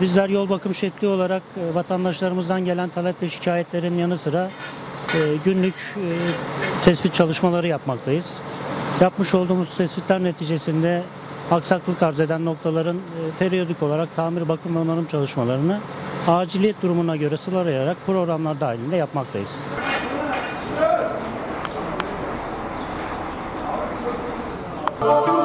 bizler yol bakım şefliği olarak e, vatandaşlarımızdan gelen talep ve şikayetlerin yanı sıra e, günlük e, tespit çalışmaları yapmaktayız. Yapmış olduğumuz tespitler neticesinde aksaklık arz eden noktaların periyodik olarak tamir, bakım ve onarım çalışmalarını aciliyet durumuna göre sıralayarak programlar dahilinde yapmaktayız. Thank